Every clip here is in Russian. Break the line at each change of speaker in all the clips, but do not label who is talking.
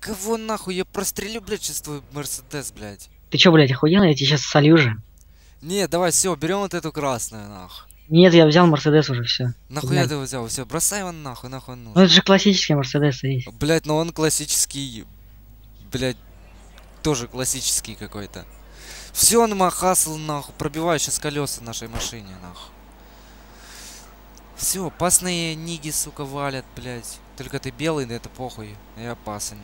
Кого нахуй? Я прострелю, блядь, сейчас твой Мерседес, блядь.
Ты чё, блядь, охуел? Я тебе сейчас солью же.
Не, давай, все, берем вот эту красную, нахуй.
Нет, я взял Мерседес уже, все.
Нахуя
Блядь.
ты его взял? Все, бросай его нахуй, нахуй
Ну
нужен.
это же классический Мерседес есть.
Блядь, ну он классический, блядь, тоже классический какой-то. Все, он махасл, нахуй, пробиваю сейчас колеса нашей машине, нахуй. Все, пасные ниги, сука, валят, блядь. Только ты белый, да это похуй. Я опасен.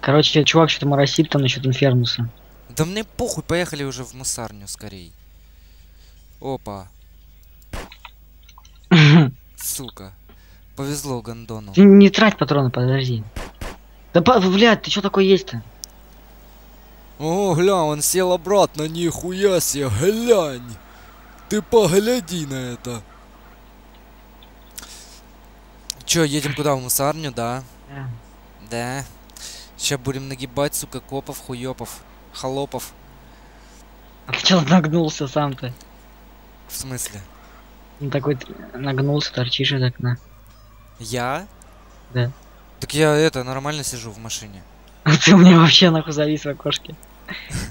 Короче, чувак что-то моросит там насчет инфернуса.
Да мне похуй, поехали уже в мусарню скорей. Опа, сука. Повезло Гондону.
Ты не трать патроны, подожди. Да, блядь, ты что такой есть-то?
О, гля, он сел обратно, нихуя себе, глянь. Ты погляди на это. Чё, едем куда, в мусарню, да?
Да.
Да. Сейчас будем нагибать, сука, копов, хуёпов, холопов.
А ты чё нагнулся сам-то?
В смысле?
Ну такой нагнулся, торчишь из окна.
Я?
Да.
Так я это, нормально сижу в машине.
А ты у меня вообще нахуй завис в окошке.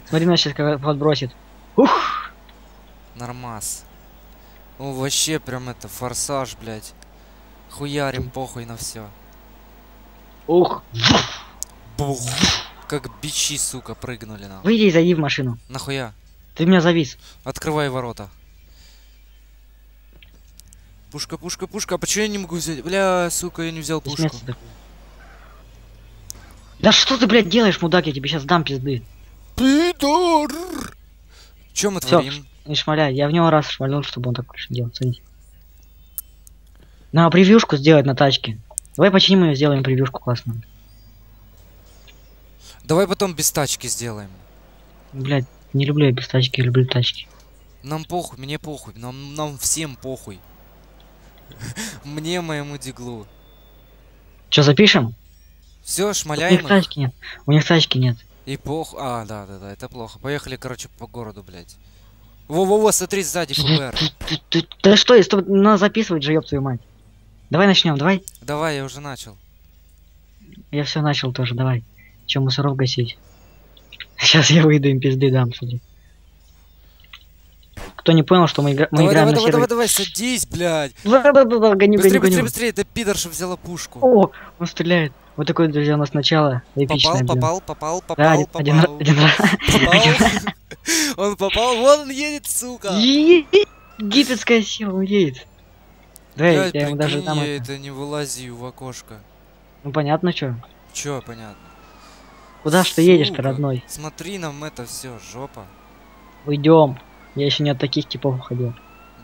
Смотри, нас сейчас как подбросит. Ух!
Нормас. О, вообще прям это, форсаж, блядь. Хуярим похуй на все.
Ух!
Бух. Как бичи, сука, прыгнули на.
Выйди и зайди в машину.
Нахуя?
Ты меня завис.
Открывай ворота. Пушка, пушка, пушка. А почему я не могу взять? Бля, сука, я не взял пушку.
место. Да что ты, блядь, делаешь, мудак? Я тебе сейчас дам пизды.
Пидор! Чё мы
Всё.
творим?
Не шмаляй. Я в него раз шмальнул, чтобы он так больше делал. Смотрите. На превьюшку сделать на тачке. Давай починим ее, сделаем превьюшку классную.
Давай потом без тачки сделаем.
Блядь, не люблю я без тачки, я люблю тачки.
Нам похуй, мне похуй. Нам, нам всем похуй. Мне, моему диглу.
Че, запишем?
Все,
У них
шмаляем их.
тачки нет. У них тачки нет.
И похуй. А, да, да, да, это плохо. Поехали, короче, по городу, блядь. Во-во-во, смотри, сзади ФБР.
Да что, если надо записывать же, ёб твою мать. Давай начнем, давай.
Давай, я уже начал.
Я все начал тоже, давай. Че, мусоров гасить? Сейчас я выйду им пизды дам, смотри. Кто не понял, что мы, игра... мы
Давай,
играем
давай,
на
давай, давай,
сервере...
давай, садись, блядь.
Да-да-да-да, гоню,
Быстрее,
гоню,
быстрее,
гоню.
быстрее. Это пидорша взяла пушку.
О, он стреляет. Вот такой, друзья, у нас начало эпичное.
Попал,
блин.
попал, попал,
Да,
попал,
один, один, раз-
попал.
один раз.
Попал. Он попал, вон он едет, сука.
Египетская сила, он едет. Давай,
Блядь,
я ему даже дам
я
это.
не вылази в окошко.
Ну понятно, что.
Чё, понятно.
Куда ж ты едешь-то, родной?
Смотри, нам это все, жопа.
Уйдем. Я еще не от таких типов уходил.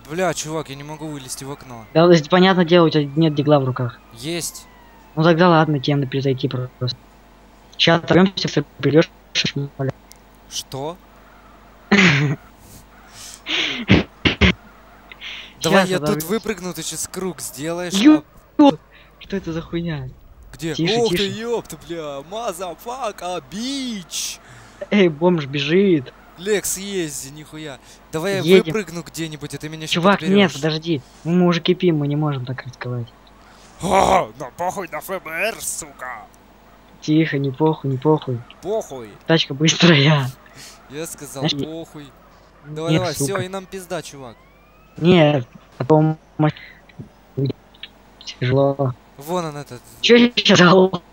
Бля, чувак, я не могу вылезти в окно.
Да, то есть, понятное дело, у тебя нет Deagle а в руках.
Есть.
Ну тогда ладно, тебе надо зайти просто. Сейчас оторвемся, если придешь.
Что? Давай я тут выпрыгну, ты сейчас круг сделаешь. А-
Что это за хуйня?
Где?
тише,
Ох ты,
тише.
ёпта, бля, motherfucker, bitch.
Эй, бомж бежит.
Лекс, езди, нихуя. Давай я
Едем.
выпрыгну где-нибудь, а ты меня
Чувак, нет, подожди. Мы уже кипим, мы не можем так рисковать.
А, ну похуй на ФБР, сука.
Тихо, не похуй, не похуй.
Похуй.
Тачка быстрая.
Я сказал,
Знаешь,
похуй. Давай,
Нет,
давай, все, и нам пизда, чувак.
Нет, потом тяжело.
Вон он этот.
Че я сейчас сказал?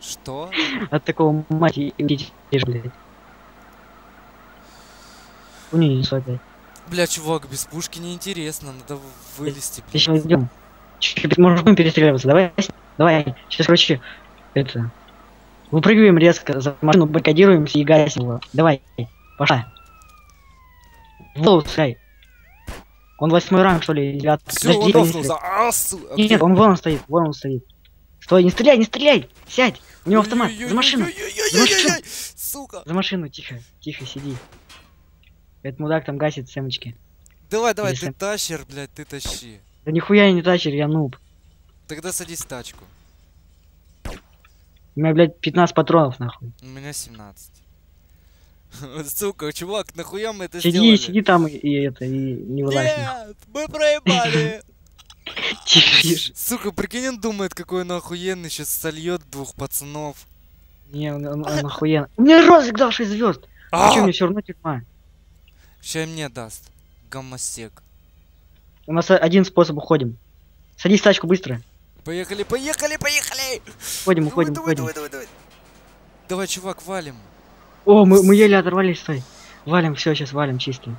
Что?
от такого мать идите, блядь. У нее несу опять.
Бля, чувак, без пушки неинтересно, надо вылезти, блядь.
Сейчас идем. Можем перестреливаться. Давай, давай. Сейчас, короче, это. Выпрыгиваем резко за машину, баррикадируемся и гасим его. Давай, пошла. Вот, стреляй. Он восьмой ранг, что ли, или девятый?
Все,
Подожди,
он
не
дофнулся. А, су... а
Нет,
где?
он вон он стоит, вон он стоит. Стой, не стреляй, не стреляй! Сядь! У него автомат! За машину! За машину!
Сука!
За машину, тихо, тихо, сиди. Этот мудак там гасит семечки.
Давай, давай,
Если-
ты тащер, блядь, ты тащи.
Да нихуя я не тачер, я нуб.
Тогда садись в тачку.
У меня, блядь, 15 патронов, нахуй.
У меня 17. Сука, чувак, нахуя мы это
Сиди,
сделали?
сиди там и, и это, и не вылазь.
Нет, мы проебали.
Тише.
Сука, прикинь, он думает, какой он охуенный, сейчас сольет двух пацанов.
Не, он, он, он охуенно. Мне розык дал 6 звезд. А что,
А!
мне все равно тюрьма.
Ща мне даст. Гомосек.
У нас один способ уходим. Садись в тачку быстро.
Поехали, поехали, поехали!
Уходим, уходим, уходим.
Давай, чувак, валим.
О, мы, мы еле оторвались, стой. Валим, все, сейчас валим, чистим.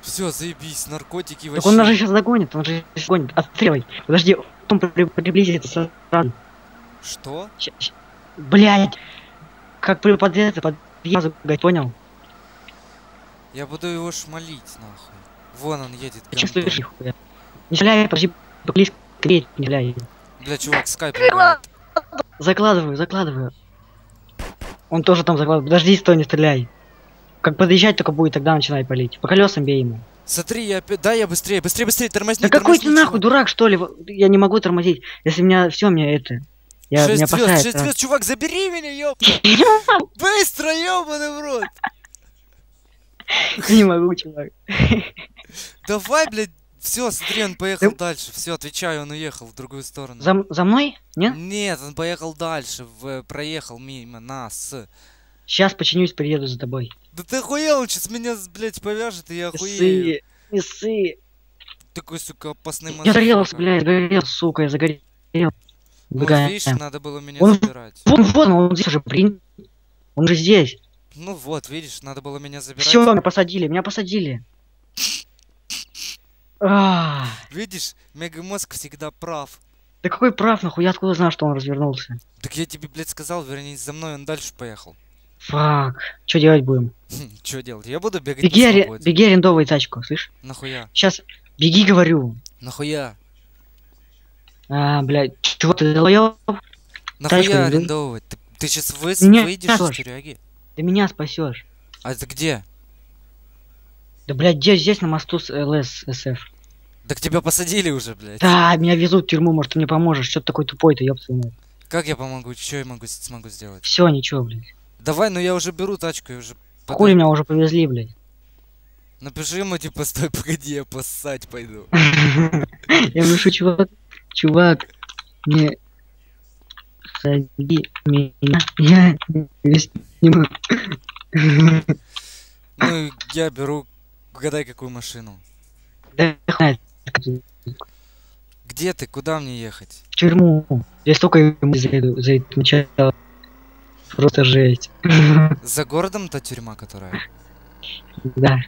Все, заебись, наркотики
Так
вообще.
он нас же сейчас догонит, он же сейчас гонит. Отстреливай. Подожди, он при- приблизится сразу.
Что?
Блядь! Как при подъезде, подъезд, понял?
Я буду его шмалить, нахуй. Вон он едет.
Чувствуешь
гандон.
нихуя? Не стреляй, подожди, близко не стреляй.
Бля, чувак, скайп.
Закладываю, закладываю. Он тоже там закладывает. Подожди, стой, не стреляй. Как подъезжать только будет, тогда начинай палить. По колесам бей ему.
Смотри, я. Да, я быстрее, быстрее, быстрее, тормозни,
Да какой ты
тормозни,
нахуй, дурак, что ли? Я не могу тормозить. Если меня все, мне это. Я
Шесть
меня
звезд, шесть звезд, чувак, забери меня, ёп! Быстро, ёбаный в рот!
Не могу, чувак.
Давай, блядь, все, смотри, он поехал дальше. Все, отвечаю, он уехал в другую сторону.
За, за мной? Нет?
Нет, он поехал дальше, в- проехал мимо нас.
Сейчас починюсь, приеду за тобой.
Да ты охуел, сейчас меня, блядь, повяжет, и я охуею.
не ссы.
Такой, сука, опасный
Я загорелся, блядь, загорел, сука, я загорел.
Вот видишь, надо было меня
Он-
забирать.
Вот, вот он, он здесь уже, блин. Он же здесь.
Ну вот, видишь, надо было меня забирать.
Все, меня посадили, меня посадили. А,
Видишь, мегамозг всегда прав.
да какой прав, нахуй, я откуда знал, что он развернулся?
Так я тебе, блядь, сказал, вернись за мной, он дальше поехал.
Фак, что делать будем?
Че делать? Я буду бегать
Беги, аре- беги арендовай тачку, слышь?
Нахуя?
Сейчас, беги, говорю.
Нахуя?
А, блядь, чего ты долбоёб?
Нахуя
Тачку,
арендовывать? Ты, ты сейчас вы... Выйдешь из тюряги?
Ты меня спасешь.
А это где?
Да, блядь, здесь, здесь на мосту с ЛС, СФ.
Так тебя посадили уже, блядь.
Да, меня везут в тюрьму, может, ты мне поможешь. Что ты такой тупой-то, ёб твою мать.
Как я помогу? Что я могу, смогу сделать?
Все, ничего, блядь.
Давай, ну я уже беру тачку, я уже... подаю.
Хули меня уже повезли, блядь.
Напиши ему, типа, стой, погоди, я поссать пойду.
Я напишу, чувак, чувак, не сади меня, я не сниму.
Ну, я беру... Угадай, какую машину.
Да
Где ты? Куда мне ехать?
в тюрьму. Я столько ему за это за это начало. Просто жесть.
За городом-то тюрьма, которая?
Да,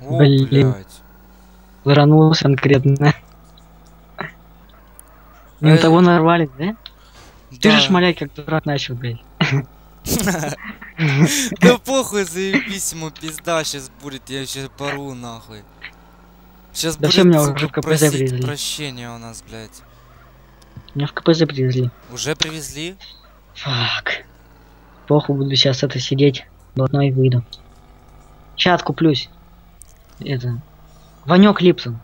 О,
Блин.
блядь.
конкретно. Не
Э,
того нарвали, да? Ты же
Да.
шмалять как дурак начал, блядь.
Да похуй, заебись ему пизда сейчас будет, я сейчас пору нахуй. Сейчас
Да
будет,
меня уже в КПЗ привезли.
прощения у нас, блядь.
Меня в КПЗ привезли.
Уже привезли?
Фак. Плохо буду сейчас это сидеть. Блатной выйду. Сейчас откуплюсь. Это. Ванек Липсон.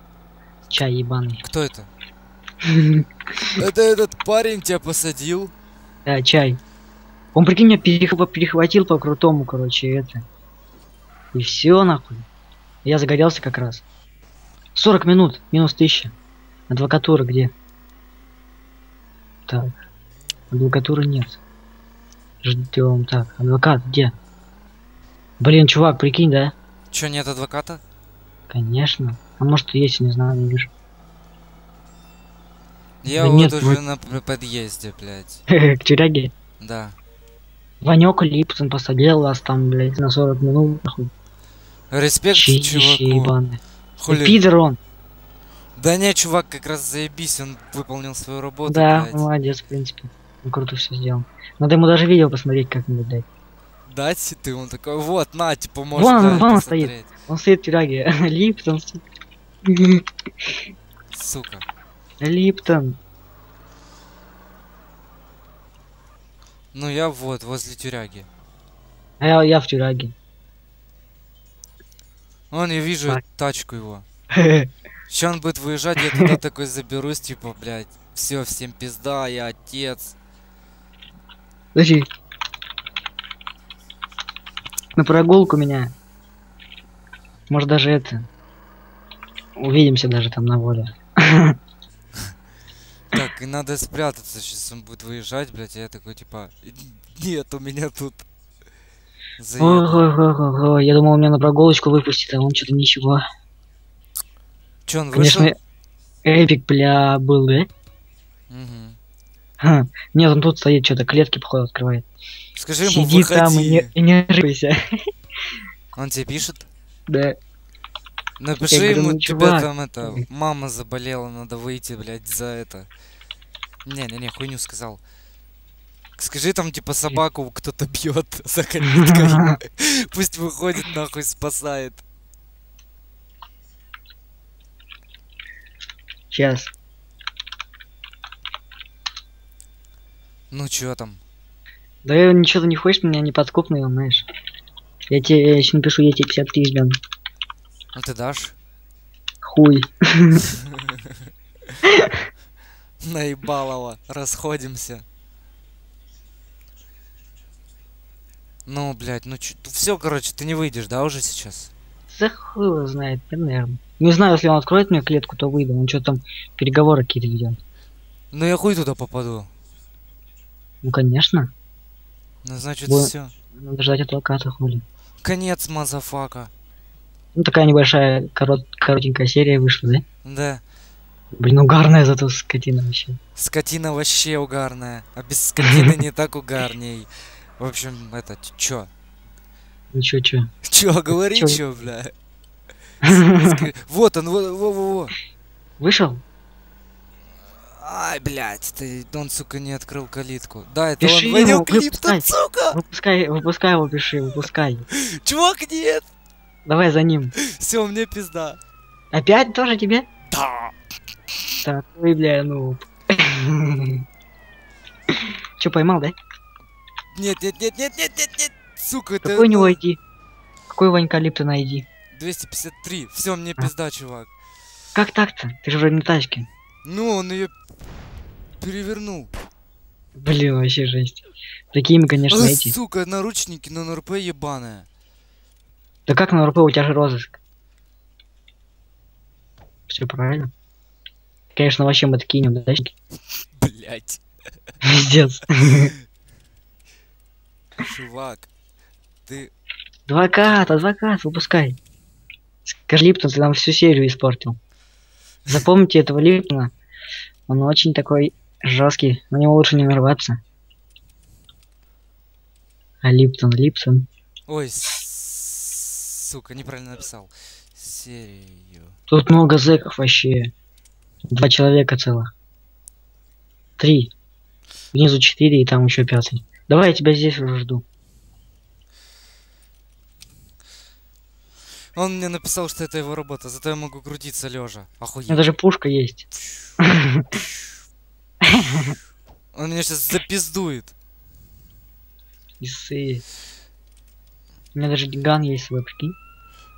Чай ебаный.
Кто это? Это этот парень тебя посадил?
Да, чай. Он, прикинь, меня перех- перехватил по крутому, короче, это. И все нахуй. Я загорелся как раз. 40 минут, минус 1000. Адвокатура где? Так. Адвокатуры нет. Ждем. Так, адвокат где? Блин, чувак, прикинь, да?
Чё, нет адвоката?
Конечно. А может и есть, не знаю, не вижу.
Я
Да
вот
нет,
уже
мы-
на подъезде, блядь.
К тюряге.
Да.
Ванек Липсон посадил вас там, блядь, на 40 минут. Нахуй.
Респект
Чище
чуваку. Хули.
Пидор он.
Да не, чувак, как раз заебись, он выполнил свою работу,
Да,
блядь.
молодец, в принципе. Он круто все сделал. Надо ему даже видео посмотреть как-нибудь дать.
Дать ты, он такой, вот, на, типа, может,
Вон он, вон он
посмотреть».
стоит. Он стоит в тюряге. Липтон. стоит.
Сука.
Липтон.
Ну я вот, возле тюряги.
А я, я в тюряге.
Вон, я вижу
Так.
тачку его. Сейчас он будет выезжать, я туда такой заберусь, типа, блядь. Все, всем пизда, я отец.
Подожди. На прогулку меня. Может даже это. Увидимся даже там на воле.
И надо спрятаться, сейчас он будет выезжать, блядь, и я такой, типа, нет, у меня тут... заеду».
Ого-го-го-го. Я думал, меня на прогулочку выпустит, а он что-то ничего.
Чё, он вышел?
Конечно, эпик, бля, был, да?
Мгм.
Ха. Нет, он тут стоит, что-то клетки, походу, открывает.
Скажи ему,
Сиди там и
выходи.
не, и не рыпайся.
Он тебе пишет?
Да.
Напиши
говорю,
ему,
ну,
тебе
чувак.
там это, мама заболела, надо выйти, блядь, за это. Не-не-не, хуйню сказал. Скажи там, типа, собаку кто-то бьет за калиткой. Пусть выходит, нахуй, спасает.
Сейчас.
Ну чё там?
Да я ничего не хочешь, меня не подкупный, он, знаешь. Я тебе я еще напишу, я тебе 50 тысяч дам.
Ну ты дашь?
Хуй.
Наебалово. Расходимся. Ну, блядь, ну все, короче, ты не выйдешь, да, уже сейчас?
За хуй его знает, да, наверное. Не знаю, если он откроет мне клетку, то выйду. Он что там переговоры какие-то ведет.
Ну я хуй туда попаду.
Ну конечно.
Ну, значит,
Бо-
все.
Надо ждать адвоката, хули.
Конец, motherfucker.
Ну такая небольшая, корот, коротенькая серия вышла, да?
Да.
Блин, угарная зато скотина вообще.
Скотина вообще угарная. А без скотины не так угарней. В общем, это, чё?
Ну чё, чё?
Чё, говори,
Чё?
чё, бля? Вот он, во, во, во.
Вышел?
Ай, блядь, ты, он, сука, не открыл калитку. Да, это
Пиши
он вводил
ему,
клип-то,
выпускай.
сука!
Выпускай, выпускай его, пиши, выпускай.
Чувак, нет!
Давай за ним.
Все, мне пизда.
Опять тоже тебе?
Да.
Такой, бля, ну. Чё, поймал, да?
Нет, нет, нет, нет, нет, нет, нет. Сука, это...
Какой у него
ну,
ID? Какой Ванька Липтон ID?
253. Все, мне
А.
пизда, чувак.
Как так-то? Ты же вроде на тачке.
Ну, он ее перевернул.
Блин, вообще жесть. Такие мы, конечно,
А,
эти.
сука, наручники на НРП ебаная.
Да как на РП у тебя же розыск? Все правильно. Конечно, вообще мы такие неудачники.
Блять.
Пиздец.
Чувак. Ты...
Адвокат, адвокат, выпускай. Скажи, Липтон, ты нам всю серию испортил. Запомните этого Липтона. Он очень такой жесткий. На него лучше не нарваться. А Липтон, Липтон.
Ой, сука, неправильно написал. Серию.
Тут много зэков вообще. Два человека целых. Три. Внизу четыре и там еще пятый. Давай я тебя здесь уже жду.
Он мне написал, что это его работа, зато я могу крутиться лежа.
У меня даже пушка есть.
Он меня сейчас запиздует.
Исы. У меня даже ган есть свой, прикинь.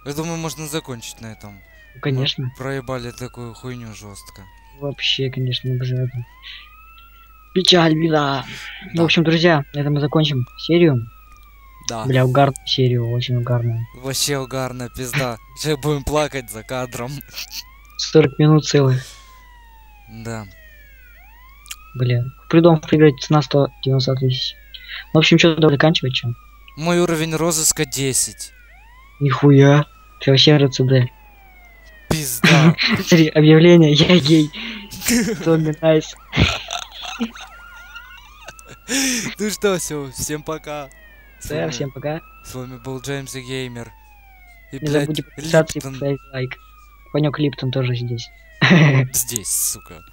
Я думаю, можно закончить на этом.
Конечно.
Мы проебали такую хуйню жестко.
Вообще, конечно, обязательно. Печаль, беда. Ну,
Да.
в общем, друзья, на этом мы закончим серию.
Да.
Бля, угарную серию, очень угарную.
Вообще угарная пизда. Сейчас будем плакать за кадром.
40 минут целых.
Да.
Бля. Придом приграть цена 190 тысяч. В общем, что давай заканчивать, что?
Мой уровень розыска 10.
Нихуя. Ты вообще РЦД.
Пизда.
Смотри, объявление, я гей. Томми Найс.
Ну что, все, всем пока.
Да, всем пока.
С вами был Джеймс и Геймер. И,
Не забудьте подписаться и поставить лайк. Панек Липтон тоже здесь.
здесь, сука.